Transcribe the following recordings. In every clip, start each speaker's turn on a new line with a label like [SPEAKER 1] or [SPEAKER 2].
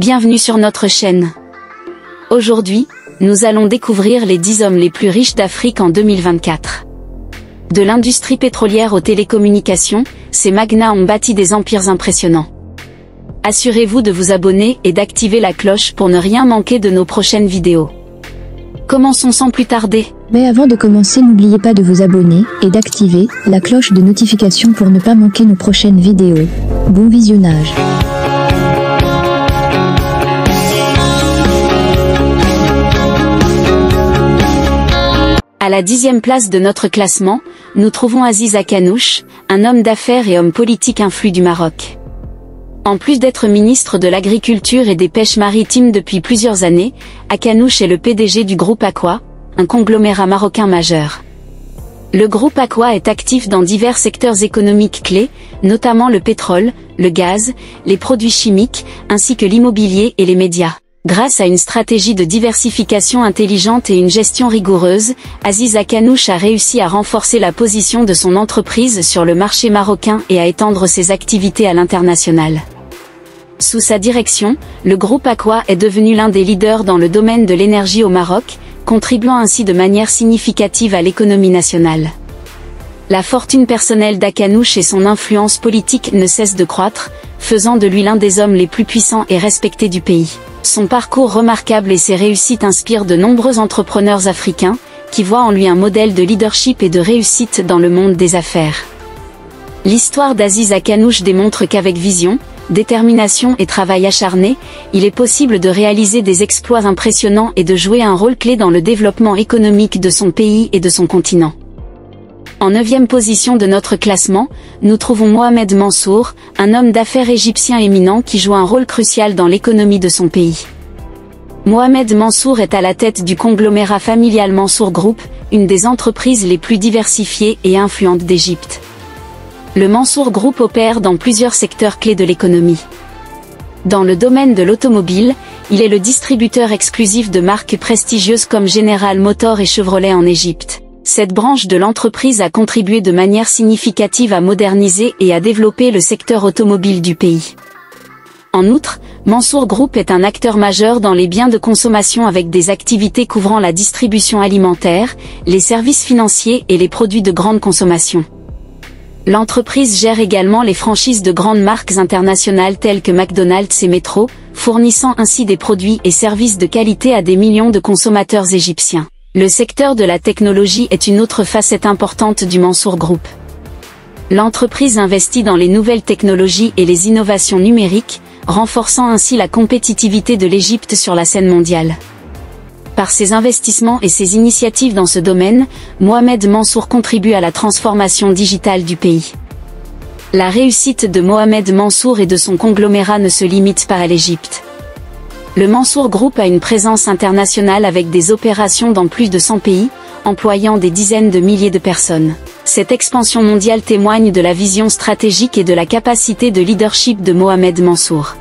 [SPEAKER 1] Bienvenue sur notre chaîne. Aujourd'hui, nous allons découvrir les 10 hommes les plus riches d'Afrique en 2024. De l'industrie pétrolière aux télécommunications, ces magnats ont bâti des empires impressionnants. Assurez-vous de vous abonner et d'activer la cloche pour ne rien manquer de nos prochaines vidéos. Commençons sans plus tarder.
[SPEAKER 2] Mais avant de commencer, n'oubliez pas de vous abonner et d'activer la cloche de notification pour ne pas manquer nos prochaines vidéos. Bon visionnage.
[SPEAKER 1] À la dixième place de notre classement, nous trouvons Aziz Akanouche, un homme d'affaires et homme politique influent du Maroc. En plus d'être ministre de l'Agriculture et des Pêches maritimes depuis plusieurs années, Akanouche est le PDG du groupe Aqua, un conglomérat marocain majeur. Le groupe Aqua est actif dans divers secteurs économiques clés, notamment le pétrole, le gaz, les produits chimiques, ainsi que l'immobilier et les médias. Grâce à une stratégie de diversification intelligente et une gestion rigoureuse, Aziz Akanouche a réussi à renforcer la position de son entreprise sur le marché marocain et à étendre ses activités à l'international. Sous sa direction, le groupe Aqua est devenu l'un des leaders dans le domaine de l'énergie au Maroc, contribuant ainsi de manière significative à l'économie nationale. La fortune personnelle d'Akanouche et son influence politique ne cessent de croître, faisant de lui l'un des hommes les plus puissants et respectés du pays. Son parcours remarquable et ses réussites inspirent de nombreux entrepreneurs africains, qui voient en lui un modèle de leadership et de réussite dans le monde des affaires. L'histoire d'Aziz Akanouche démontre qu'avec vision, détermination et travail acharné, il est possible de réaliser des exploits impressionnants et de jouer un rôle clé dans le développement économique de son pays et de son continent. En neuvième position de notre classement, nous trouvons Mohamed Mansour, un homme d'affaires égyptien éminent qui joue un rôle crucial dans l'économie de son pays. Mohamed Mansour est à la tête du conglomérat familial Mansour Group, une des entreprises les plus diversifiées et influentes d'Égypte. Le Mansour Group opère dans plusieurs secteurs clés de l'économie. Dans le domaine de l'automobile, il est le distributeur exclusif de marques prestigieuses comme General Motors et Chevrolet en Égypte. Cette branche de l'entreprise a contribué de manière significative à moderniser et à développer le secteur automobile du pays. En outre, Mansour Group est un acteur majeur dans les biens de consommation avec des activités couvrant la distribution alimentaire, les services financiers et les produits de grande consommation. L'entreprise gère également les franchises de grandes marques internationales telles que McDonald's et Metro, fournissant ainsi des produits et services de qualité à des millions de consommateurs égyptiens. Le secteur de la technologie est une autre facette importante du Mansour Group. L'entreprise investit dans les nouvelles technologies et les innovations numériques, renforçant ainsi la compétitivité de l'Égypte sur la scène mondiale. Par ses investissements et ses initiatives dans ce domaine, Mohamed Mansour contribue à la transformation digitale du pays. La réussite de Mohamed Mansour et de son conglomérat ne se limite pas à l'Égypte. Le Mansour Group a une présence internationale avec des opérations dans plus de 100 pays, employant des dizaines de milliers de personnes. Cette expansion mondiale témoigne de la vision stratégique et de la capacité de leadership de Mohamed Mansour.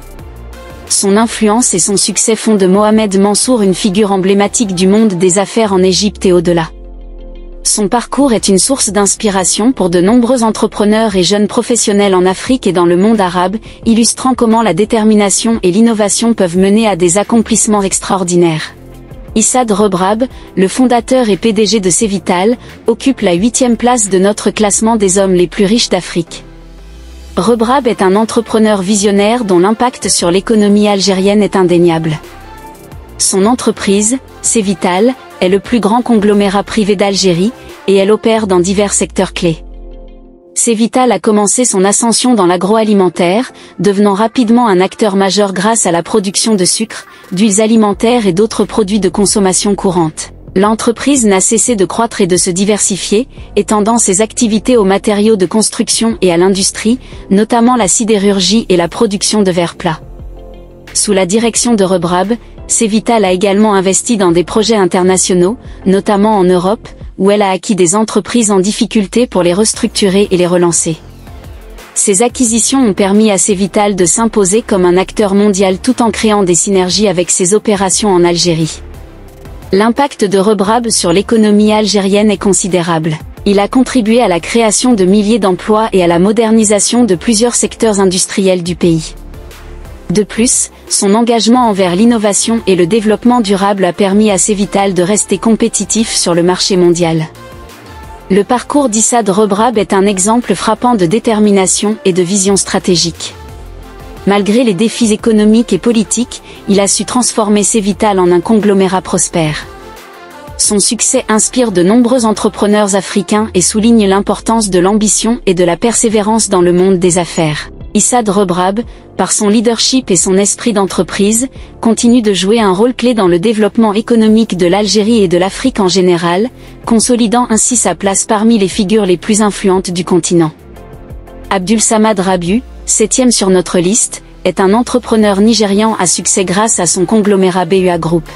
[SPEAKER 1] Son influence et son succès font de Mohamed Mansour une figure emblématique du monde des affaires en Égypte et au-delà. Son parcours est une source d'inspiration pour de nombreux entrepreneurs et jeunes professionnels en Afrique et dans le monde arabe, illustrant comment la détermination et l'innovation peuvent mener à des accomplissements extraordinaires. Issad Rebrab, le fondateur et PDG de Cevital, occupe la huitième place de notre classement des hommes les plus riches d'Afrique. Rebrab est un entrepreneur visionnaire dont l'impact sur l'économie algérienne est indéniable. Son entreprise, Cevital, est le plus grand conglomérat privé d'Algérie, et elle opère dans divers secteurs clés. Cevital a commencé son ascension dans l'agroalimentaire, devenant rapidement un acteur majeur grâce à la production de sucre, d'huiles alimentaires et d'autres produits de consommation courante. L'entreprise n'a cessé de croître et de se diversifier, étendant ses activités aux matériaux de construction et à l'industrie, notamment la sidérurgie et la production de verre plat. Sous la direction de Rebrab, Cevital a également investi dans des projets internationaux, notamment en Europe, où elle a acquis des entreprises en difficulté pour les restructurer et les relancer. Ces acquisitions ont permis à Cevital de s'imposer comme un acteur mondial tout en créant des synergies avec ses opérations en Algérie. L'impact de Rebrab sur l'économie algérienne est considérable. Il a contribué à la création de milliers d'emplois et à la modernisation de plusieurs secteurs industriels du pays. De plus, Son engagement envers l'innovation et le développement durable a permis à Cevital de rester compétitif sur le marché mondial. Le parcours d'Issad Rebrab est un exemple frappant de détermination et de vision stratégique. Malgré les défis économiques et politiques, il a su transformer Cevital en un conglomérat prospère. Son succès inspire de nombreux entrepreneurs africains et souligne l'importance de l'ambition et de la persévérance dans le monde des affaires. Issad Rebrab, par son leadership et son esprit d'entreprise, continue de jouer un rôle clé dans le développement économique de l'Algérie et de l'Afrique en général, consolidant ainsi sa place parmi les figures les plus influentes du continent. Abdul Samad Rabiu, septième sur notre liste, est un entrepreneur nigérian à succès grâce à son conglomérat BUA Group.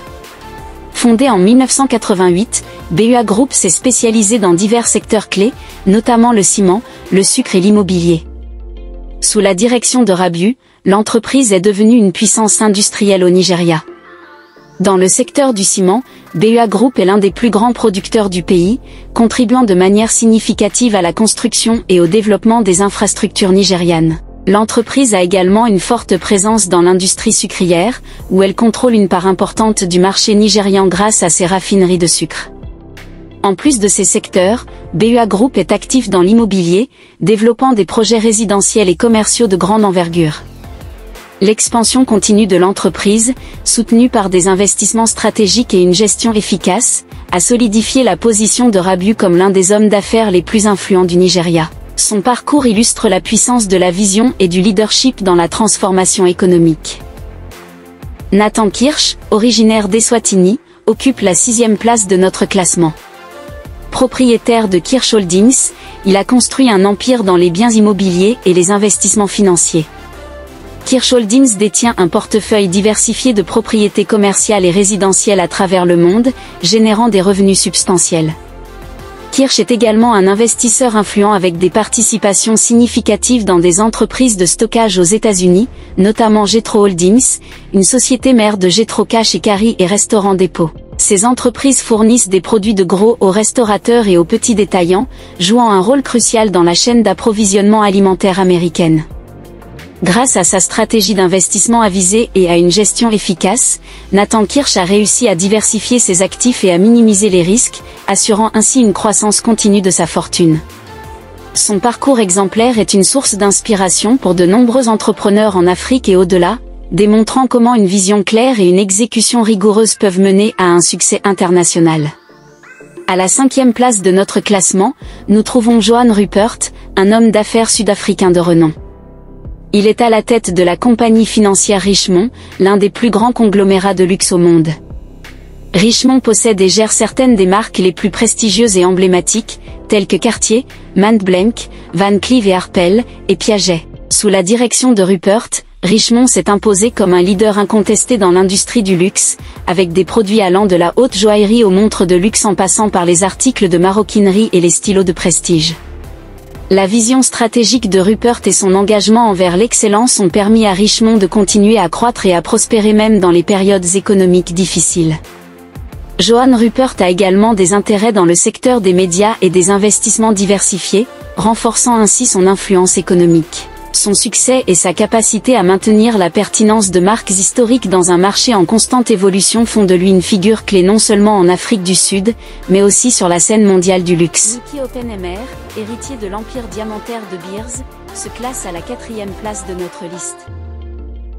[SPEAKER 1] Fondé en 1988, BUA Group s'est spécialisé dans divers secteurs clés, notamment le ciment, le sucre et l'immobilier. Sous la direction de Rabiu, l'entreprise est devenue une puissance industrielle au Nigeria. Dans le secteur du ciment, BUA Group est l'un des plus grands producteurs du pays, contribuant de manière significative à la construction et au développement des infrastructures nigérianes. L'entreprise a également une forte présence dans l'industrie sucrière, où elle contrôle une part importante du marché nigérian grâce à ses raffineries de sucre. En plus de ces secteurs, BUA Group est actif dans l'immobilier, développant des projets résidentiels et commerciaux de grande envergure. L'expansion continue de l'entreprise, soutenue par des investissements stratégiques et une gestion efficace, a solidifié la position de Rabu comme l'un des hommes d'affaires les plus influents du Nigeria. Son parcours illustre la puissance de la vision et du leadership dans la transformation économique. Nathan Kirsch, originaire d'Eswatini, occupe la sixième place de notre classement. Propriétaire de Kirsch Holdings, il a construit un empire dans les biens immobiliers et les investissements financiers. Kirsch Holdings détient un portefeuille diversifié de propriétés commerciales et résidentielles à travers le monde, générant des revenus substantiels. Kirsch est également un investisseur influent avec des participations significatives dans des entreprises de stockage aux États-Unis, notamment Jetro Holdings, une société mère de Jetro Cash et Carry et Restaurant Dépôt. Ces entreprises fournissent des produits de gros aux restaurateurs et aux petits détaillants, jouant un rôle crucial dans la chaîne d'approvisionnement alimentaire américaine. Grâce à sa stratégie d'investissement avisée et à une gestion efficace, Nathan Kirsch a réussi à diversifier ses actifs et à minimiser les risques, assurant ainsi une croissance continue de sa fortune. Son parcours exemplaire est une source d'inspiration pour de nombreux entrepreneurs en Afrique et au-delà, démontrant comment une vision claire et une exécution rigoureuse peuvent mener à un succès international. À la cinquième place de notre classement, nous trouvons Johan Rupert, un homme d'affaires sud-africain de renom. Il est à la tête de la compagnie financière Richemont, l'un des plus grands conglomérats de luxe au monde. Richemont possède et gère certaines des marques les plus prestigieuses et emblématiques, telles que Cartier, Montblanc, Van Cleef et Arpels, et Piaget. Sous la direction de Rupert, Richemont s'est imposé comme un leader incontesté dans l'industrie du luxe, avec des produits allant de la haute joaillerie aux montres de luxe en passant par les articles de maroquinerie et les stylos de prestige. La vision stratégique de Rupert et son engagement envers l'excellence ont permis à Richemont de continuer à croître et à prospérer même dans les périodes économiques difficiles. Johan Rupert a également des intérêts dans le secteur des médias et des investissements diversifiés, renforçant ainsi son influence économique son succès et sa capacité à maintenir la pertinence de marques historiques dans un marché en constante évolution font de lui une figure clé non seulement en Afrique du Sud, mais aussi sur la scène mondiale du luxe. Niki Oppenheimer, héritier de l'empire diamantaire de Beers, se classe à la quatrième place de notre liste.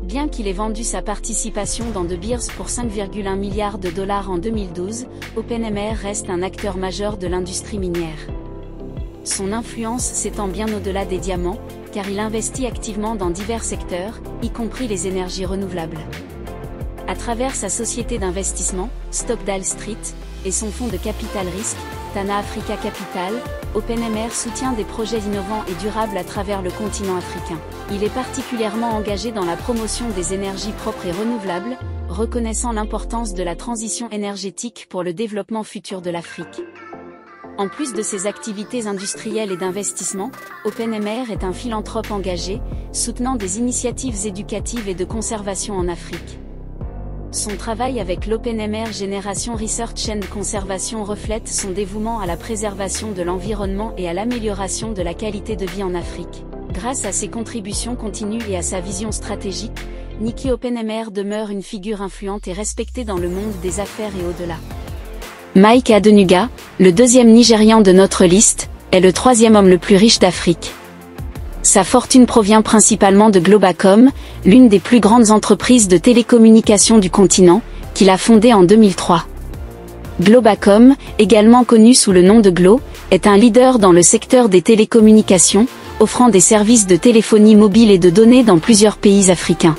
[SPEAKER 1] Bien qu'il ait vendu sa participation dans De Beers pour 5,1 milliards de dollars en 2012, Oppenheimer reste un acteur majeur de l'industrie minière. Son influence s'étend bien au-delà des diamants, car il investit activement dans divers secteurs, y compris les énergies renouvelables. À travers sa société d'investissement, Stockdale Street, et son fonds de capital risque, Tana Africa Capital, OpenMR soutient des projets innovants et durables à travers le continent africain. Il est particulièrement engagé dans la promotion des énergies propres et renouvelables, reconnaissant l'importance de la transition énergétique pour le développement futur de l'Afrique. En plus de ses activités industrielles et d'investissement, OpenMR est un philanthrope engagé, soutenant des initiatives éducatives et de conservation en Afrique. Son travail avec l'OpenMR Generation Research and Conservation reflète son dévouement à la préservation de l'environnement et à l'amélioration de la qualité de vie en Afrique. Grâce à ses contributions continues et à sa vision stratégique, Nikki Oppenheimer demeure une figure influente et respectée dans le monde des affaires et au-delà. Mike Adenuga, le deuxième Nigérian de notre liste, est le troisième homme le plus riche d'Afrique. Sa fortune provient principalement de Globacom, l'une des plus grandes entreprises de télécommunications du continent, qu'il a fondée en 2003. Globacom, également connu sous le nom de Glo, est un leader dans le secteur des télécommunications, offrant des services de téléphonie mobile et de données dans plusieurs pays africains.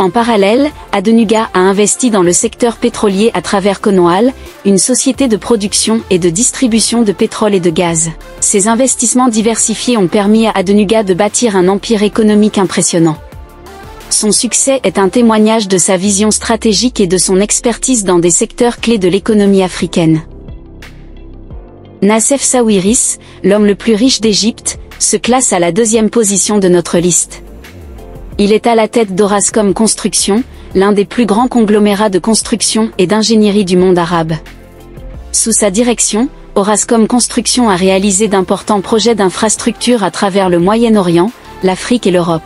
[SPEAKER 1] En parallèle, Adenuga a investi dans le secteur pétrolier à travers Conoal, une société de production et de distribution de pétrole et de gaz. Ces investissements diversifiés ont permis à Adenuga de bâtir un empire économique impressionnant. Son succès est un témoignage de sa vision stratégique et de son expertise dans des secteurs clés de l'économie africaine. Nassef Sawiris, l'homme le plus riche d'Égypte, se classe à la deuxième position de notre liste. Il est à la tête d'Orascom Construction, l'un des plus grands conglomérats de construction et d'ingénierie du monde arabe. Sous sa direction, Orascom Construction a réalisé d'importants projets d'infrastructures à travers le Moyen-Orient, l'Afrique et l'Europe.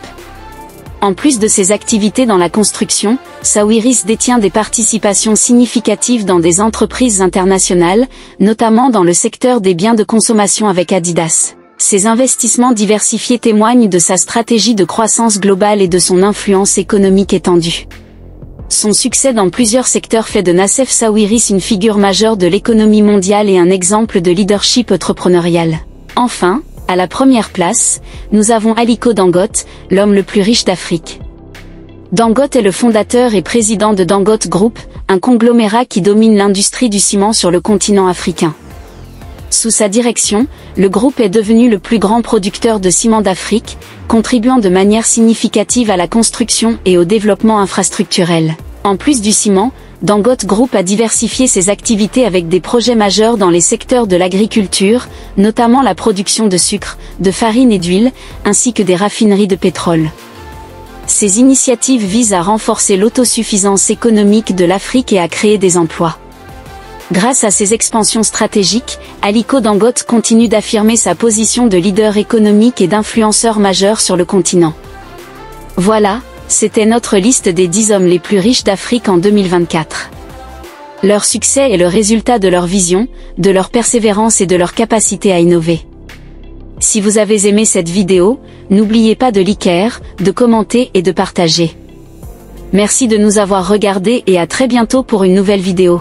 [SPEAKER 1] En plus de ses activités dans la construction, Sawiris détient des participations significatives dans des entreprises internationales, notamment dans le secteur des biens de consommation avec Adidas. Ces investissements diversifiés témoignent de sa stratégie de croissance globale et de son influence économique étendue. Son succès dans plusieurs secteurs fait de Nassef Sawiris une figure majeure de l'économie mondiale et un exemple de leadership entrepreneurial. Enfin, à la première place, nous avons Aliko Dangote, l'homme le plus riche d'Afrique. Dangote est le fondateur et président de Dangote Group, un conglomérat qui domine l'industrie du ciment sur le continent africain. Sous sa direction, le groupe est devenu le plus grand producteur de ciment d'Afrique, contribuant de manière significative à la construction et au développement infrastructurel. En plus du ciment, Dangote Group a diversifié ses activités avec des projets majeurs dans les secteurs de l'agriculture, notamment la production de sucre, de farine et d'huile, ainsi que des raffineries de pétrole. Ces initiatives visent à renforcer l'autosuffisance économique de l'Afrique et à créer des emplois. Grâce à ces expansions stratégiques, Aliko Dangote continue d'affirmer sa position de leader économique et d'influenceur majeur sur le continent. Voilà, c'était notre liste des 10 hommes les plus riches d'Afrique en 2024. Leur succès est le résultat de leur vision, de leur persévérance et de leur capacité à innover. Si vous avez aimé cette vidéo, n'oubliez pas de liker, de commenter et de partager. Merci de nous avoir regardés et à très bientôt pour une nouvelle vidéo.